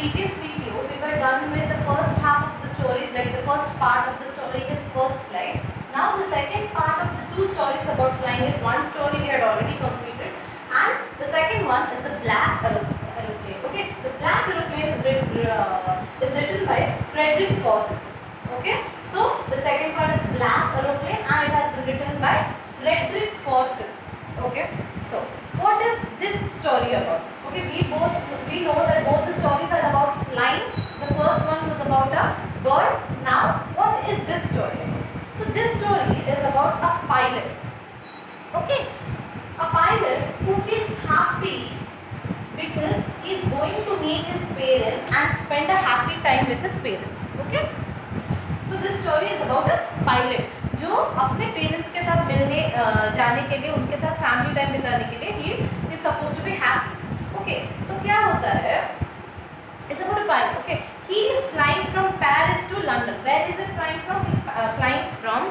previous video we were done with the first half of the story like the first part of the story is first flight. Now the second part of the two stories about flying is one story we had already completed. And the second one is the black aeroplane okay? The black aeroplane is written, uh, is written by frederick fawcett okay? So the second part is black aeroplane and it has been written by frederick fawcett okay? So what is this story about? Okay we bird now what is this story so this story is about a pilot okay a pilot who feels happy because he is going to meet his parents and spend a happy time with his parents okay so this story is about a pilot जो अपने parents के साथ मिलने जाने के लिए उनके साथ फैमिली टाइम बिताने के लिए he is suppose to be happy okay तो क्या होता है it's about a pilot okay he is flying from Paris to London where is it flying from is flying from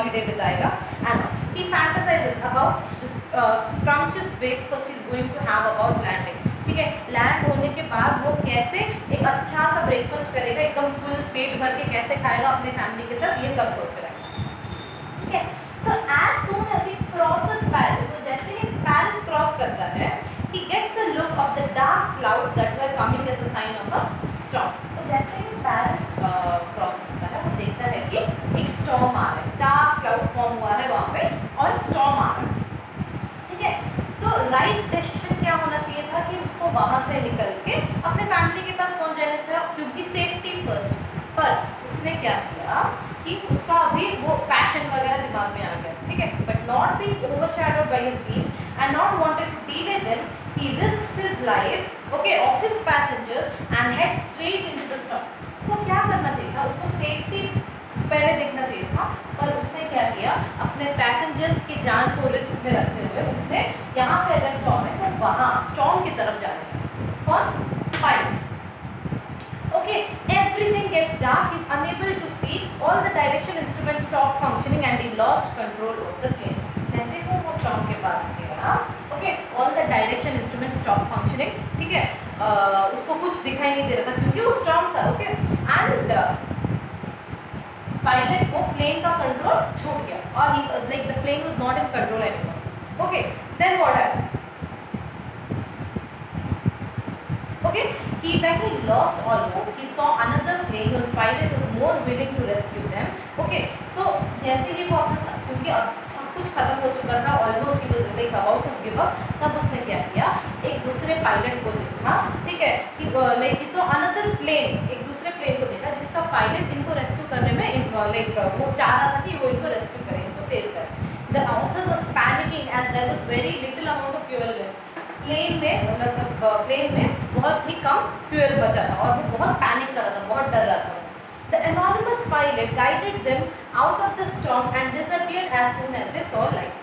holiday बिताएगा and he fantasizes about scrumptious breakfast is going to have about landing ठीक है land होने के बाद वो कैसे एक अच्छा सा ब्रेकफास्ट करेगा, एकदम फुल पेट भर के कैसे खाएगा अपने फैमिली के साथ, ये सब सोच रहा है। ठीक है तो as soon as he crosses Paris तो जैसे ही पेरिस क्रॉस करता है he gets a look of the dark clouds that were coming as a sign of a storm तो जैसे ही पेरिस क्रॉस करता है वो देखता है कि एक स्टॉर्म आ रहा है डार्क क्लाउड्स फॉर्म हुआ है वहाँ पे, और स्टॉर्म आ रहा है ठीक है? तो राइट डिसीज़न क्या होना चाहिए था कि उसको वहाँ से निकल के अपने फैमिली के पास पहुँच जाना था, क्योंकि सेफ्टी फ़र्स्ट पर उसने क्या किया कि उसका अभी वो पैशन वगैरह दिमाग में आ गया, ठीक है? But not be overshadowed by his dreams and not wanted to delay them he risk his life okay of his passengers and head straight in the storm उसको क्या करना चाहिए था? उसको सेफ्टी पहले देखना चाहिए था, पर उसने क्या किया, अपने पैसेंजर्स की जान को रिस्क में रखते हुए उसने यहाँ पे अगर स्टॉम है तो वहाँ स्टॉम की तरफ़ जाने कौन पाइप okay, everything gets dark. He's unable to see. All the direction instruments stop functioning and he lost control of the plane. जैसे वो वो स्टॉम के पास गया okay all the direction instrument stop functioning ठीक है? उसको कुछ दिखाई नहीं दे रहा था, क्योंकि वो स्टॉम था ओके एंड पायलट को प्लेन का कंट्रोल छूट गया। और he like the plane was not in control anymore okay then what happened okay, he when he lost all hope. He saw another plane, whose pilot was more willing to rescue them. Okay, so जैसे ही वो अपना सब, क्योंकि सब कुछ खत्म हो चुका था almost he was like about to give up तब उसने क्या किया? एक दूसरे पायलट को देखा, ठीक है? Like he so another plane एक दूसरे प्लेन को देखा जिसका पायलट इनको रेस्क्यू करने में लाइक वो चाह रहा था कि वो इनको रेस्क्यू करे, इनको सेव करे। The author was panicking as there was very little amount of fuel left plane में मतलब प्लेन में बहुत ही कम फ्यूल बचा था और वो बहुत पैनिक कर रहा था, बहुत डर रहा था। The anonymous pilot guided them out of the storm and disappeared as soon as they saw light.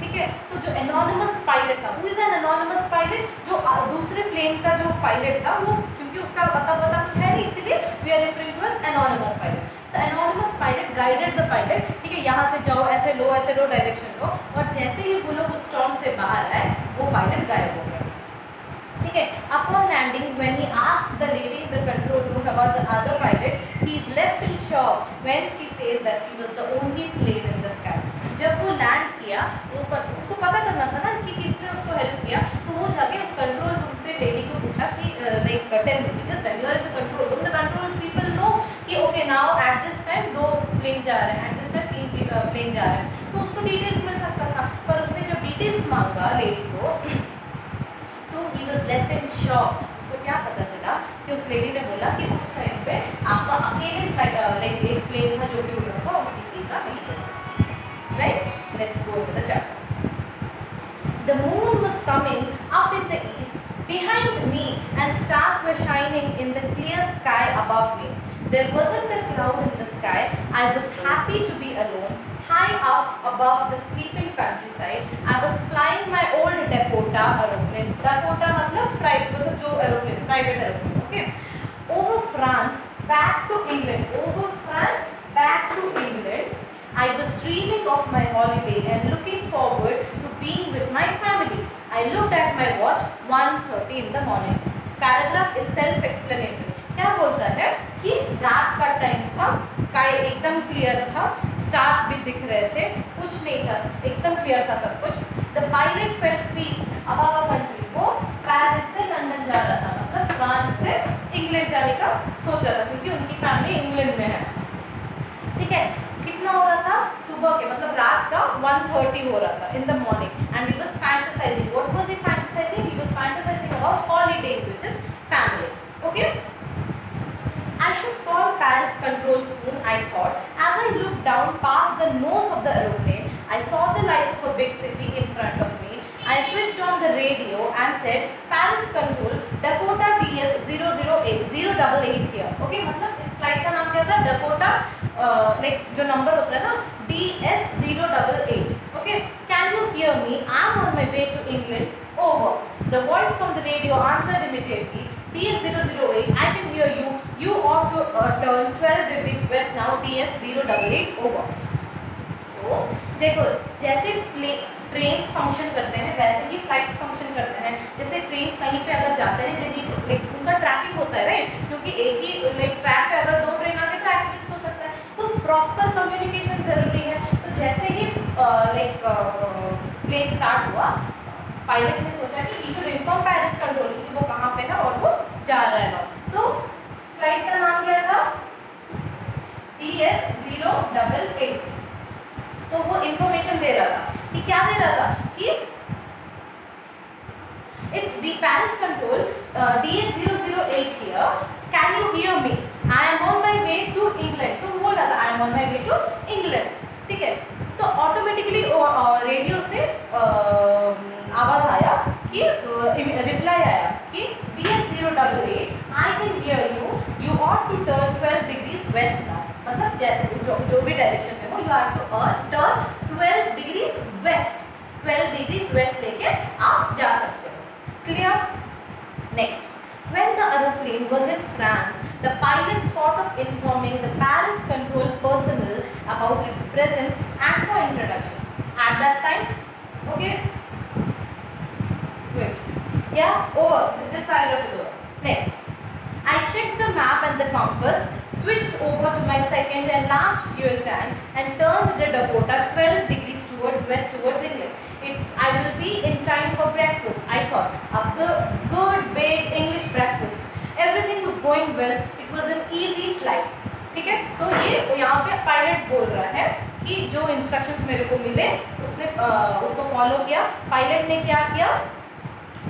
ठीक है? तो जो anonymous pilot था, who is an anonymous pilot? जो दूसरे प्लेन का जो पायलट था, वो क्योंकि उसका पता पता कुछ है नहीं, इसीलिए we are referring to as pilot तो anonymous pilot guided the pilot ठीक है, यहाँ से जाओ, ऐसे लो ऐसे लो डायरेक्शन लो, और जैसे ही वो लोग उस स्टॉम से बाहर आए, वो पायलट गायब हो गया ठीक है upon landing when he ask the lady in the control room about the other pilot he is left in shock when she says that he was the only plane in the sky जब वो land किया, वो उसको पता plane जा रहे हैं तो उसको डिटेल्स मिल सकता था पर उसने जब डिटेल्स मांगा लेडी को तो he was left in shock उसको क्या पता चला कि उस लेडी ने बोला कि उस टाइम पे आपका अकेले लाइक एक प्लेन था जो भी उड़ रहा था वो किसी का नहीं right let's go to the chapter the moon was coming up in the east behind me and stars were shining in the clear sky above me. There wasn't a cloud in the sky. I was happy to be alone, high up above the sleeping countryside. I was flying my old Dakota aeroplane. Dakota मतलब private मतलब जो aeroplane private aeroplane okay over France back to England over France back to England. I was dreaming of my holiday and looking forward to being with my family. I looked at my watch 1:30 in the morning. Paragraph is self-explanatory. क्या बोलता है कि रात का time था sky एकदम clear था। Stars भी दिख रहे थे। कुछ नहीं था। एकदम क्लियर था सब कुछ। The pilot felt fees above country वो पेरिस से लंदन जा रहा था। मतलब फ्रांस से इंग्लैंड जाने का सोच रहा था, क्योंकि उनकी फैमिली इंग्लैंड में है। ठीक है? कितना हो रहा था? सुबह के मतलब रात का 1:30 हो रहा था in the morning and he was fantasizing what was he fantasizing he was fantasizing about holiday with family okay I should call Paris control soon, I thought. As I looked down past the nose of the aeroplane, I saw the lights of a big city in front of me. I switched on the radio and said, Paris control, Dakota DS 008, 088 here. Okay, मतलब इस flight का नाम क्या था Dakota, like uh, जो number होता है ना DS 088. Okay, can you hear me? I'm on my way to England. Over. The voice from the radio answered immediately. DS008, I can hear you. You ought to uh, turn 12 degrees west now. DS088 over. So, देखो जैसे trains function करते हैं वैसे ही flights function करते हैं जैसे trains कहीं पे अगर जाते हैं दे नीड लाइक उनका ट्रैकिंग होता है राइट क्योंकि एक ही लाइक ट्रैक पे अगर दो ट्रेन आगे तो एक्सीडेंट्स हो सकता है तो प्रॉपर कम्युनिकेशन ज़रूरी है तो जैसे ही लाइक प्लेन स्टार्ट हुआ पायलट ने सोचा कि he should inform Paris control कि वो कहाँ पे है और वो जा रहा है तो फ़्लाइट का नाम क्या था? T S zero double eight तो वो इंफॉर्मेशन दे रहा था कि क्या दे रहा था? कि it's the Paris control D S zero zero eight here can you hear me I am on my way to England तो बोल रहा था I am on my way to England ठीक है? तो ऑटोमेटिकली रेडियो से आवाज़ आया कि रिप्लाई आया। कि D S zero double eight I can hear you you ought to turn twelve degrees west now मतलब जो जो भी डायरेक्शन में हो you have to turn twelve degrees west twelve degrees west लेके आप जा सकते हो clear next When the aeroplane was in France, the pilot thought of informing the Paris control personnel about its presence and for introduction. At that time, okay, wait, yeah, over. This paragraph is over. Next, I checked the map and the compass, switched over to my second and last fuel tank, and turned the Dakota 12 degrees towards west towards England. It, I will be in time for breakfast. I thought a good big English breakfast. Everything was going well. It was an easy flight. ठीक है तो ये यहाँ पे pilot बोल रहा है कि जो इंस्ट्रक्शंस मेरे को मिले उसने आ, उसको फॉलो किया पायलट ने क्या किया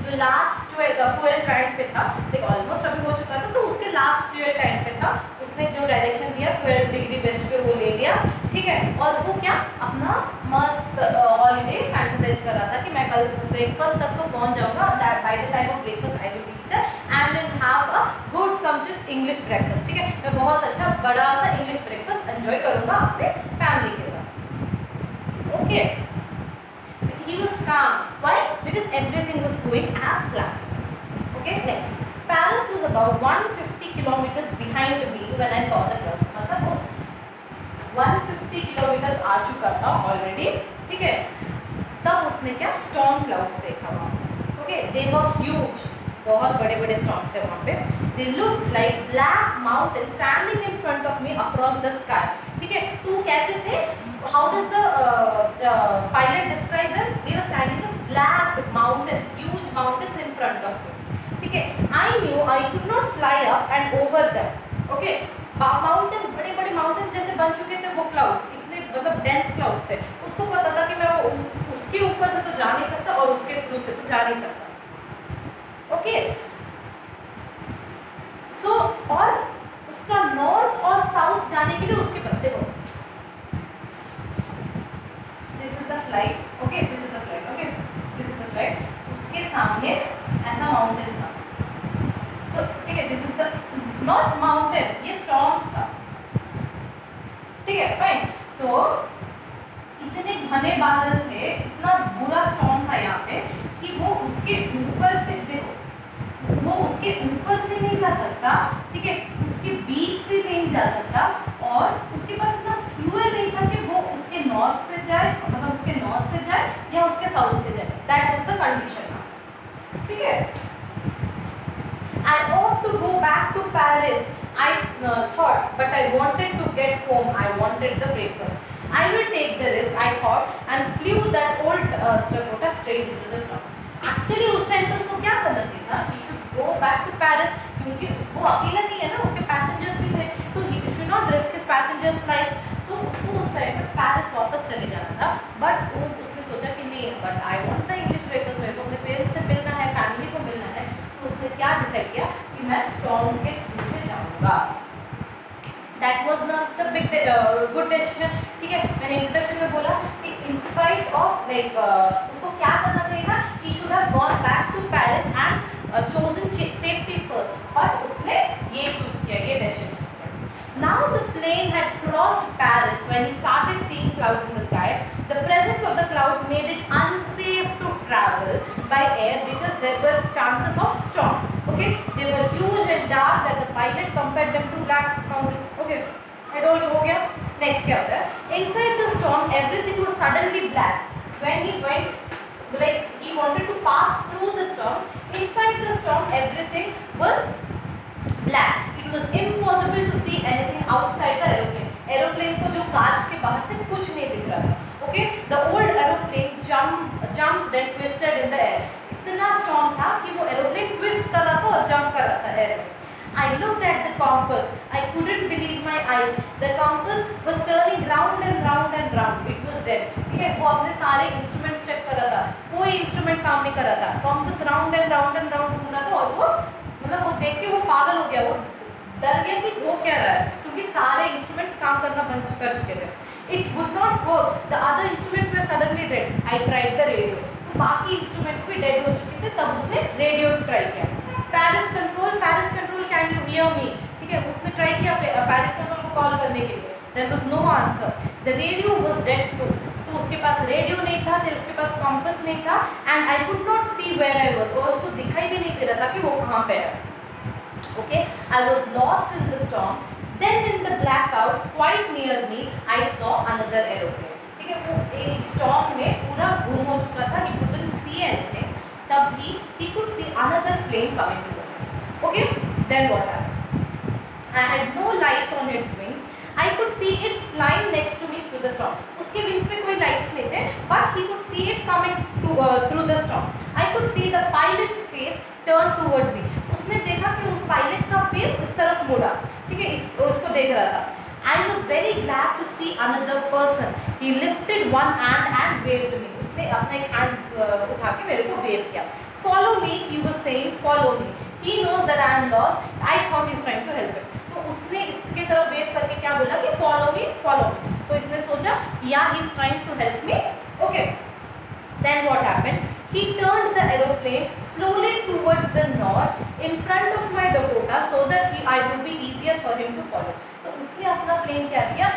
जो लास्ट फ्यूएल टैंक पे था देख ऑलमोस्ट अभी हो चुका था तो उसके लास्ट फ्यूएल टैंक पे था, उसने जो डायरेक्शन दिया ट्वेल्व डिग्री वेस्ट पे वो ले लिया, ठीक है? और वो क्या, अपना मस्त हॉलीडे फैंटसाइज कर रहा था कि मैं कल ब्रेकफास्ट तक तो पहुँच जाऊँगा by the time of breakfast I will reach the end and have a good some just English breakfast ठीक है? मैं बहुत अच्छा बड़ा सा इंग्लिश ब्रेकफास्ट एंजॉय करूँगा अपने फैमिली के साथ। Okay okay. he was calm. Why? Because everything was going as planned. Okay, next. Paris was about 150 kilometers behind me when I saw the clouds. मतलब वो 150 kilometers आ चुका था already. ठीक है तब उसने क्या storm clouds देखा वहाँ ओके दे वर ह्यूज बहुत बड़े बड़े storms थे वहाँ पे they look like black mountain standing in front of me across the sky ठीक है तो कैसे थे how does the uh, uh, pilot describe them? They were standing as Black mountains, huge mountains in front of me. ठीक है I knew I could not fly up and over them. Okay, mountains बड़े बड़े mountains जैसे बन चुके थे वो clouds इतने मतलब डेंस क्लाउड्स थे। उसको पता था कि मैं वो उसके ऊपर से तो जा नहीं सकता और उसके थ्रू से तो जा नहीं सकता। ओके सो so, और उसका नॉर्थ और साउथ जाने के लिए उसके पत्ते को। This is the flight okay this is the flight okay this is the flight उसके सामने, ऐसा माउंटेन था। तो ठीक है this is the not mountain ये स्टॉर्म्स था। ठीक है फाइन तो इतने घने बादल थे, इतना बुरा स्टॉर्म था यहाँ पे, कि वो उसके ऊपर से, देखो, वो उसके ऊपर से नहीं जा सकता, ठीक है, उसके बीच से नहीं जा सकता, और उसके पास इतना फ्यूअल नहीं था कि वो उसके नॉर्थ से जाए मतलब उसके नॉर्थ से जाए, या उसके साउथ से जाए। दैट वाज द कंडीशन ठीक है I ought to go back to Paris. I uh, thought, but I wanted to get home. I wanted the breakfast. I will take the risk, I thought, and flew that old uh, Dakota straight into the storm. Actually, उस time पे उसको क्या करना चाहिए था? He should go back to Paris क्योंकि उसको अकेला नहीं है ना, उसके passengers भी थे, तो he should not risk his passengers' life. तो उसको उस टाइम पे पेरिस वापस चले जाना था बट वो उसने सोचा कि नहीं but I want the English breakfast मेरे को अपने पेरेंट्स से मिलना है फैमिली को मिलना है तो उसने क्या डिसाइड किया कि मैं स्ट्रॉन्ग के थ्रू से जाऊँगा? That was not the big good decision ठीक है? मैंने इंट्रोडक्शन में बोला कि इंस्पाइट ऑफ़ लाइक उसको क्या करना चाहिए था he should have gone back to Paris and chosen safety first और उसने ये चूज़ किया ये decision Now the plane had crossed Paris when he started seeing clouds in the sky. The presence of the clouds made it unsafe to travel by air because there were chances of storm. Okay, they were the pilot compared them to black mountains. Okay, I told you. हो गया. Next क्या होता है? Inside the storm, everything was suddenly black. When he went, like he wanted to pass through the storm. Inside the storm, everything was black. It was impossible to see anything outside the aeroplane. Aeroplane को जो कांच के बाहर से कुछ नहीं दिख रहा okay the old aeroplane jump jump and twisted in the air इतना स्ट्रॉन्ग था कि वो एरोप्लेन ट्विस्ट कर रहा था और जंप कर रहा था एयर में I looked at the compass. I couldn't believe my eyes. The compass was turning round and round and round. It was dead. ठीक है? वो अपने सारे इंस्ट्रूमेंट्स चेक कर रहा था। कोई इंस्ट्रूमेंट काम नहीं कर रहा था। Compass round and round and round घूम रहा था और वो मतलब वो देख के वो पागल हो गया। वो डर गया कि वो क्या रहा है? क्योंकि सारे इंस्ट्रूमेंट्स काम करना बंद कर चुके थे। It would not work the other instruments they suddenly dead I tried the radio तो बाकी इंस्ट्रूमेंट्स भी डेड हो चुके थे। तब उसने रेडियो ट्राई किया। पैरिस कंट्रोल hear me ठीक है? उसने try किया पे पैरिसमल को call करने के लिए। There was no answer. The radio was dead too. तो उसके पास रेडियो नहीं था तेरे उसके पास कॉम्पस नहीं था and I could not see where I was और उसको दिखाई भी नहीं दे रहा था कि वो कहाँ पे है। Okay I was lost in the storm then in the black out quite near me I saw another aeroplane ठीक है? वो स्टॉन्ग में पूरा घूम हो चुका था. ही कुड सी एनीथिंग तब ही he could see another plane coming to okay then what are i had no lights on its wings I could see it flying next to me through the storm. उसके wings पे कोई lights नहीं थे, but he could see it coming to uh, through the storm. I could see the pilot's face turn towards me. उसने देखा कि उस pilot का फेस इस तरफ़ मुड़ा ठीक है उसको देख रहा था was very glad to see another person he lifted one hand and wave to me उसने अपना एक हैंड उठा के मेरे को वेव किया follow me he was saying follow me he knows that I am lost I thought is trying to help तो उसने इसके तरफ़ वेव करके क्या बोला कि फॉलो मी फॉलो तो इसने सोचा या he is trying to help me okay then what happened he turned the aeroplane slowly towards the north in front of my Dakota so that he I would be easier for him to follow. तो उसने अपना plane क्या किया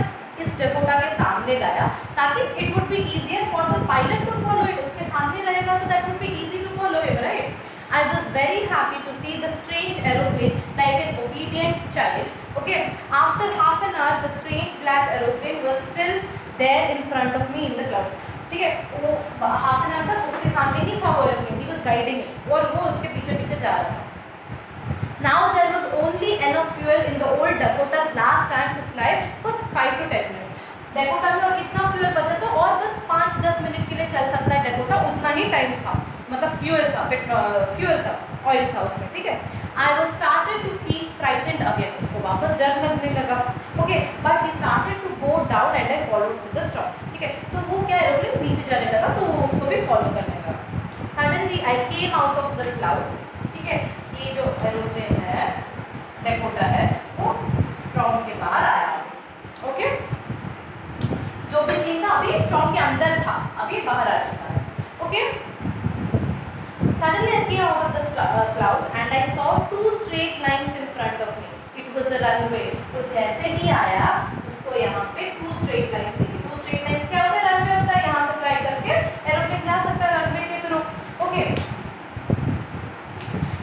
इस Dakota के सामने लाया ताकि it would be easier for the pilot to follow it उसके सामने रहेगा तो that would be easy to follow it right I was very happy to see the strange aeroplane like an obedient child. Okay, after half an hour, the strange black aeroplane was still there in front of me in the clouds. ठीक है वो half an hour तक उसके सामने ही था वो aeroplane he was guiding और वो उसके पीछे पीछे जा रहा था। Now there was only enough fuel in the old Dakotas last time to fly for 5 to 10 minutes Dakota में और कितना फ्यूल बचा था? और बस 5-10 मिनट के लिए चल सकता है डेकोटा उतना ही टाइम था। मतलब फ्यूल था फ्यूल था ऑयल था उसमें ठीक है? I was started to feel frightened again उसको वापस डर लगने लगा। Okay but he started to go down and I follow through the stop ठीक है? तो वो क्या एरोप्लेन नीचे जाने लगा तो वो उसको भी फॉलो करने लगा। Suddenly I came out of the clouds ठीक है? ये जो एरोप्लेन है डेकोटा है, वो स्ट्रॉन्ग के बाहर आया। ओके जो भी सीन था, अभी स्ट्रॉन्ग के अंदर था। अभी बाहर आ चुका है। Okay suddenly I came out of the clouds and I saw straight lines in front of me. It was a runway. तो जैसे ही आया उसको यहाँ पे two straight lines दिखी. Two straight lines क्या होता है? Runway होता है. यहाँ से fly करके aeroplane जा सकता है runway के through. Okay.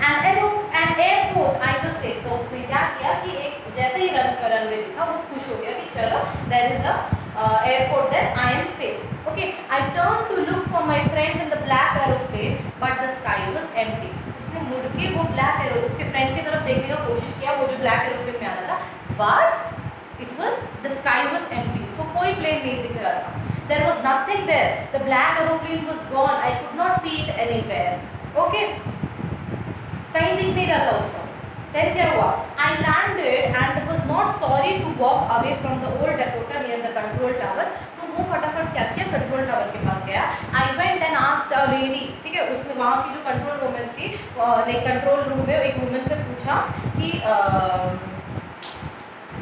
And aero an airport I was safe. तो उसने क्या किया कि एक जैसे ही रन runway दिखा वो खुश हो गया कि चलो is a uh, airport there I am safe. Okay. I turned to look for my friend in the black aeroplane but the sky was empty. उसने मुड़ के वो ब्लैक एरो उसके फ्रेंड की तरफ़ देखने का कोशिश किया, वो जो ब्लैक एरोप्लेन में आ रहा था but it was the sky was empty उसको कोई प्लेन नहीं दिख रहा था। Was nothing there the black aeroplane was gone I could not see it anywhere okay कहीं दिख नहीं रहा था उसको। देन क्या हुआ? I landed and was not sorry to walk away from the old Dakota near the control tower तो वो फटाफट क्या किया कंट्रोल टावर के पास गया। I went and asked a lady ठीक है, उसने वहाँ की जो कंट्रोल वूमेन थी लाइक कंट्रोल रूम में एक वुमेन से पूछा कि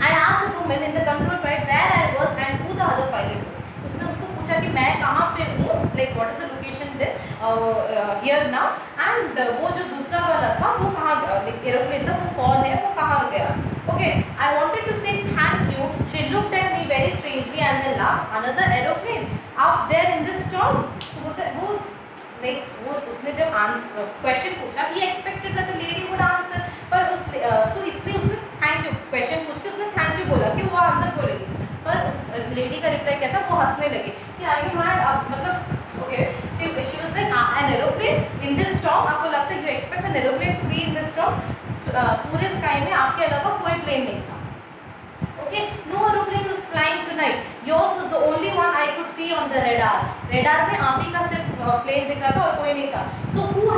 I asked a woman in the control point where I was and who the other pilot उसने उसको पूछा कि मैं कहाँ पे हूँ? Like what is the location this here now and वो जो दूसरा वाला था, वो कहाँ लाइक एरोप्लेन था, वो कौन है? वो कहाँ गया? Okay I wanted to say thank you she looked at me very strangely and another aeroplane up there in the storm तो बोलते वो लाइक वो उसने जब आंसर क्वेश्चन पूछा he expected that the lady would answer पर उस तो इसलिए उसने थैंक यू क्वेश्चन पूछ के उसने थैंक यू बोला कि वो आंसर बोलेगी। पर उस लेडी का रिप्लाई क्या था? वो हंसने लगी कि आई यू मैड अब मतलब okay see she was like an aeroplane in this storm आपको लगता है you expect an aeroplane to be in this storm पूरे स्काई में आपके अलावा कोई प्लेन नहीं था okay no aeroplane was flying yours was the only one i could see on the radar radar में आप ही का सिर्फ़ प्लेन दिख रहा था और कोई नहीं था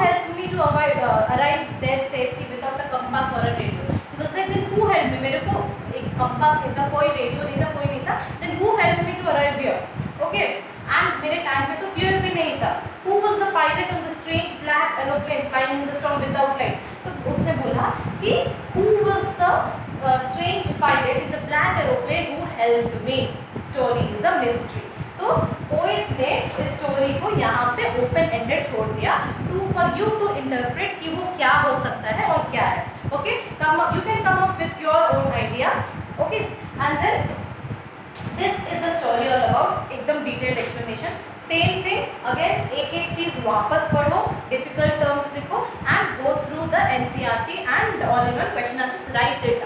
helped me to avoid uh, arrive there safely without a compass or a radio he was like then who helped me मेरे को एक कंपास नहीं था कोई रेडियो नहीं था कोई नहीं था then who helped me to arrive here okay and मेरे टाइम में तो फ्यूल भी नहीं था who was the pilot on the strange black aeroplane flying in the storm without lights तो उसने बोला कि who was the uh, strange pilot in the black aeroplane who helped me इज़ a mystery. तो poet ने इस story को यहाँ पे ओपन एंडेड छोड़ दिया to for you to interpret कि वो क्या हो सकता है और क्या है। Okay come you can come up with your own idea okay and then this is the story all about एकदम detailed explanation same thing again एक एक चीज़ वापस पढ़ो डिफ़िकल्ट टर्म्स लिखो and go through the NCERT and all in one question answers right it